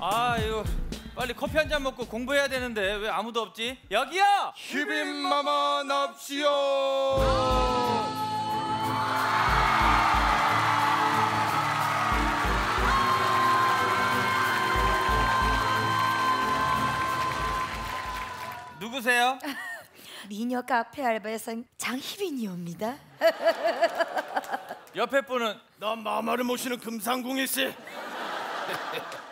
아유 빨리 커피 한 잔 먹고 공부해야 되는데 왜 아무도 없지? 여기요! 히빈마마 납시오. 누구세요? 미녀 카페 알바생 장희빈이옵니다. 옆에 분은 난 마마를 모시는 금상궁일 씨.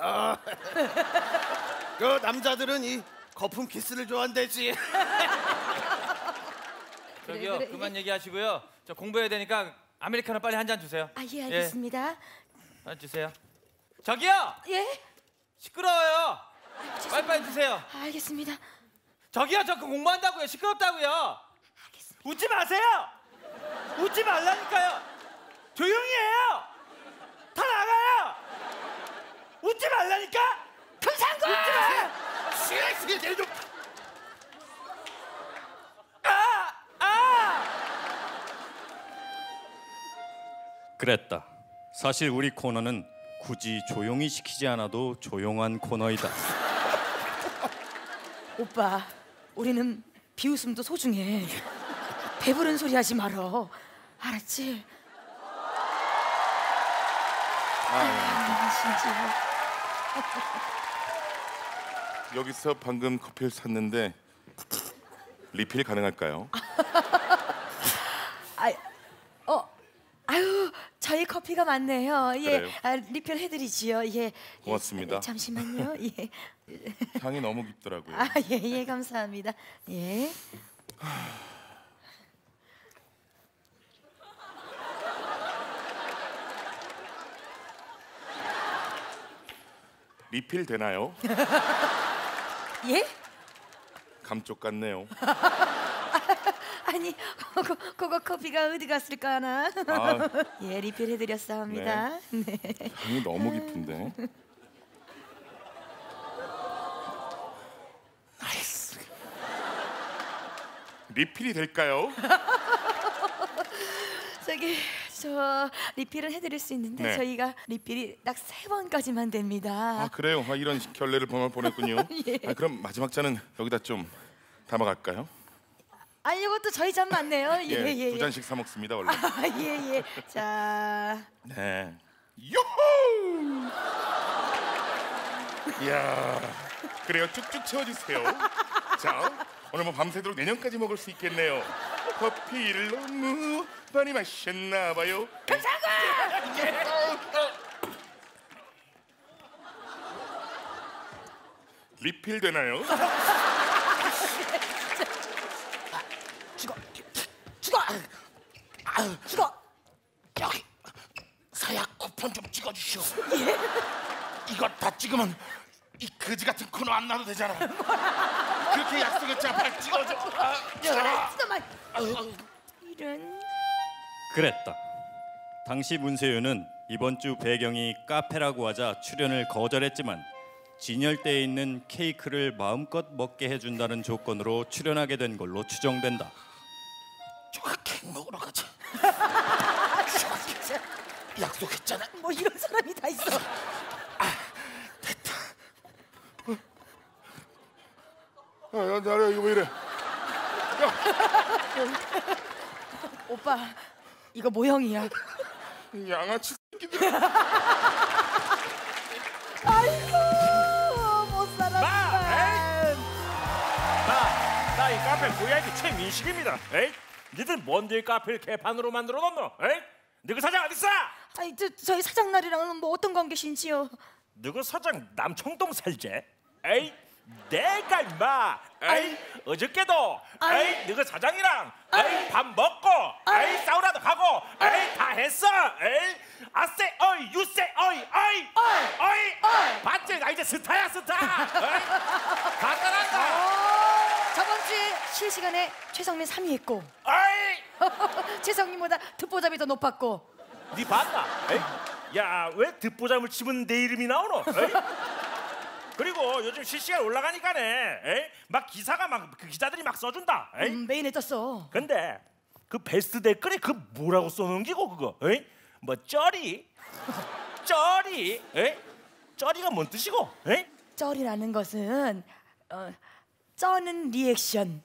아, 그 남자들은 이 거품 키스를 좋아한대지. 저기요 그래. 그만 얘기하시고요. 저 공부해야 되니까 아메리카노 빨리 한 잔 주세요. 아 예 알겠습니다. 한 주세요. 저기요! 예, 시끄러워요. 죄송합니다. 빨리빨리 주세요. 아, 알겠습니다. 저기요 저 공부한다고요. 시끄럽다고요. 웃지 마세요! 웃지 말라니까요 조용히 해요 다 나가요 웃지 말라니까 금상구! 웃지 마 시간 내좀 아! 아! 그랬다. 사실 우리 코너는 굳이 조용히 시키지 않아도 조용한 코너이다. 오빠, 우리는 비웃음도 소중해. 배부른 소리 하지 말어. 알았지? 아, 진짜. 여기서 방금 커피를 샀는데 리필 가능할까요? 아, 어, 아유, 저희 커피가 많네요. 예, 그래요? 아, 리필 해드리지요. 예, 예, 고맙습니다. 잠시만요. 예, 향이 너무 깊더라고요. 아, 예, 예, 감사합니다. 예. 리필 되나요? 예? 감쪽 같네요. 아니, 그거, 그거 커피가 어디 갔을까 하나? 아, 예, 리필 해드렸사옵니다. 네. 향이 너무 깊은데. Nice. 리필이 될까요? 저기 저 리필은 해드릴 수 있는데 네. 저희가 리필이 딱 세 번까지만 됩니다. 아 그래요. 아, 이런 결례를 범했군요. 예. 아, 그럼 마지막 잔은 여기다 좀 담아갈까요? 아 이것도 저희 잔 맞네요. 예, 예, 두 예. 잔씩 사 먹습니다 원래. 아, 예, 예. 자, 네. 요호! 이야, 그래요. 쭉쭉 채워주세요. 자, 오늘 뭐 밤새도록 내년까지 먹을 수 있겠네요. 커피를 너무 많이 마셨나 봐요. 리필 되나요? 죽어, 죽어, 죽어. 여기 사약 쿠폰 좀 찍어주시오. 이거 다 찍으면 이 거지 같은 코너 안 나도 되잖아. 그렇게 약속했잖아. 빨리 찍어줘. 아, 야. 잠깐만. 이런. 그랬다. 당시 문세윤은 이번 주 배경이 카페라고 하자 출연을 거절했지만 진열대에 있는 케이크를 마음껏 먹게 해준다는 조건으로 출연하게 된 걸로 추정된다. 저거 케이크 먹으러 가자. 아. 약속했잖아. 뭐 이런 사람이 다 있어. 야, 야, 나래 이거 왜 이래? 오빠, 이거 모형이야. 양아치 새끼들. 아이고, 못 살았다. 나이 카페 VIP 최민식입니다. 에이? 니들 뭔데 이 카페를 개판으로 만들어 놓노? 에이? 너그 사장 어딨어? 아니, 저, 저희 사장 날이랑은 뭐 어떤 관계신지요? 너그 사장 남청동 살제? 에이? 내가 임마. 에이. 어저께도. 에이. 너그 사장이랑. 에이. 밥 먹고. 에이. 사우나도 가고. 에이. 다 했어. 에이. 아세 어이 유세 어이 어이. 어이. 봤지 나 이제 스타야 스타. 에이. 간단한다. 저번 주에 실시간에 최성민 3위 했고. 어이. 최성민보다 듣보잡이 더 높았고. 니 봤나? 야왜 듣보잡을 치면 내 이름이 나오노? 그리고 요즘 실시간 올라가니까네 에이? 막 기사가 막 그 기자들이 막 써준다 에이? 음, 메인에 떴어. 근데 그 베스트 댓글에 그 뭐라고 써놓은기고 그거 에이? 뭐 쩌리? 쩌리? 에이? 쩌리가 뭔 뜻이고? 에이? 쩔이라는 것은 어, 쩌는 리액션.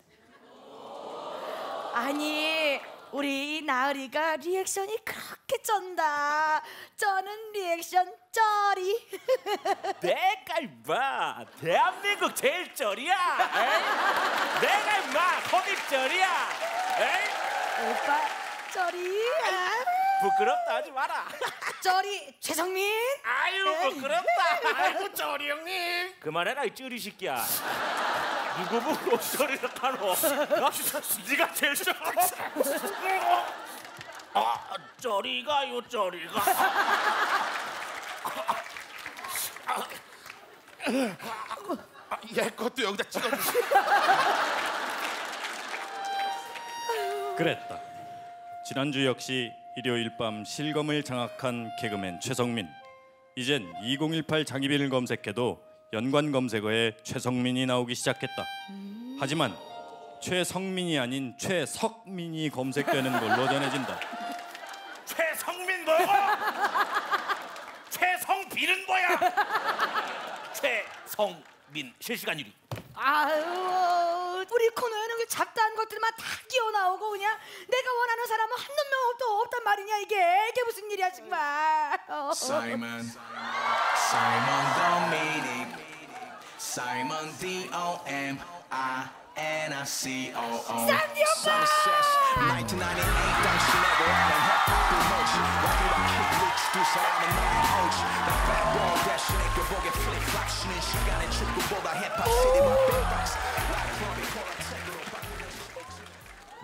아니 우리 나으리가 리액션이 그렇게 쩐다. 쩌는 리액션 쩌리. 내가 임마 대한민국 제일 쩌리야. 에이? 내가 임마 코믹 쩌리야. 에이? 오빠 쩌리. 아, 부끄럽다 하지 마라. 쩌리 최성민. 아유 부끄럽다. 아이고 쩌리 형님. 그만해라 이 쩌리 새끼야. 누구 보고 쩌리를 하노? 나 네가 제일 쩌리. 아 쩌리가요 쩌리가. 아, 얘 것도 여기다 찍어주시오. 그랬다. 지난주 역시 일요일 밤 실검을 장악한 개그맨 최성민. 이젠 2018 장희빈을 검색해도 연관 검색어에 최성민이 나오기 시작했다. 하지만 최성민이 아닌 최석민이 검색되는 걸로 전해진다. 최성민 뭐고? 최성빈은 뭐야? 최성민 실시간 1위. 아유 우리 코너에는 그 잡다한 것들만 다 끼어 나오고 그냥 내가 원하는 사람은 한 놈도 없단 말이냐 이게 이게 무슨 일이야 정말. Simon Dominic, Simon D-O-M I N I C O O. Sunsets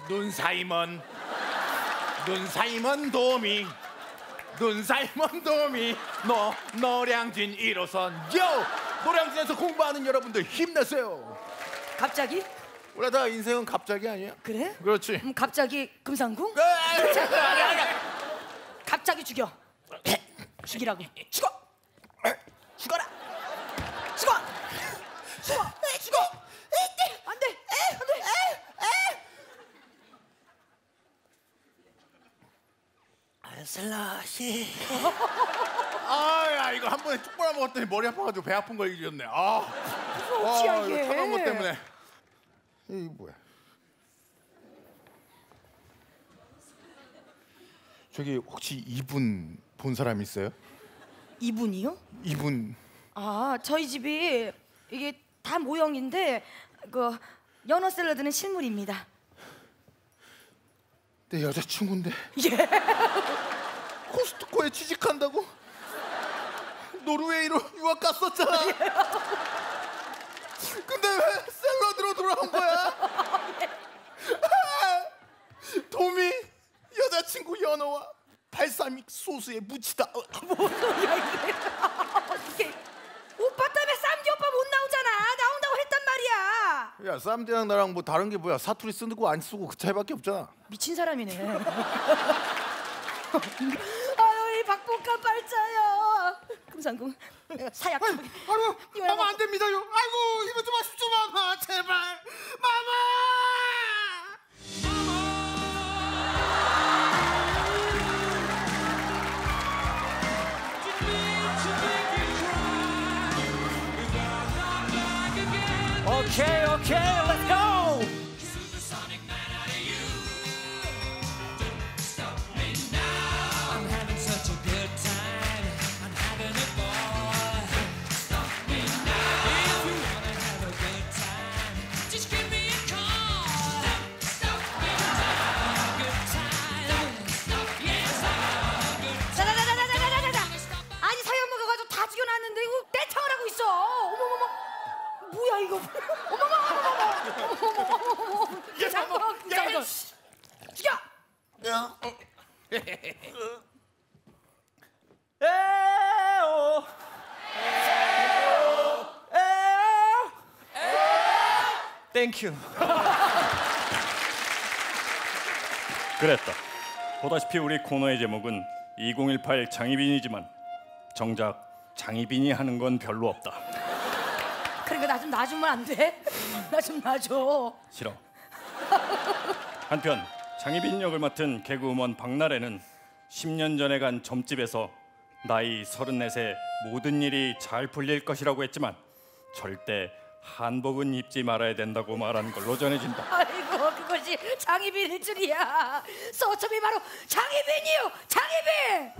눈 사이먼 눈 사이먼 도미 눈 사이먼 도미 너 노량진 1호선. 요! 노량진에서 공부하는 여러분들 힘내세요. 갑자기? 원래 다 인생은 갑자기 아니야? 그래? 그렇지. 음, 갑자기 금상궁? 갑자기 죽여. 죽이라고. 죽어. 죽어라. 죽어. 죽어. 죽어. 안 돼. 안 돼. 슬라시. 이거 한 번에 쭉 빨아 먹었더니 머리 아파가지고 배 아픈 거 이겼네. 아, 어찌야, 아 이게. 이거 차가운 것 때문에. 이게 뭐야? 저기 혹시 이분 본 사람 있어요? 이분이요? 이분 아, 저희 집이 이게 다 모형인데 그 연어 샐러드는 실물입니다. 내 여자친구인데 예. 코스트코에 취직한다고? 노르웨이로 유학 갔었잖아. 근데 왜 샐러드로 돌아온 거야? 도미 여자친구 연어와 발사믹 소스에 묻히다. 이게 오빠 때문에 쌈디 오빠 못 나오잖아. 나온다고 했단 말이야. 야 쌈디랑 나랑 뭐 다른 게 뭐야? 사투리 쓰고 안 쓰고 그 차이밖에 없잖아. 미친 사람이네. 삼삼공 사약. 아유, 아유, 마마 안 됩니다요. 아이고 이거 좀 하십시오, 마마 제발, 마마. Okay, okay, let's! Thank you. 그랬다. 보다시피 우리 코너의 제목은 2018 장희빈이지만 정작 장희빈이 하는 건 별로 없다. 그러니까 나 좀 놔주면 안 돼? 나 좀 놔줘. 싫어. 한편 장희빈 역을 맡은 개그우먼 박나래는 10년 전에 간 점집에서 나이 서른넷에 모든 일이 잘 풀릴 것이라고 했지만 절대 한복은 입지 말아야 된다고 말한 걸로 전해진다. 아이고 그것이 장희빈일 줄이야. 서첩이 바로 장희빈이요, 장희빈.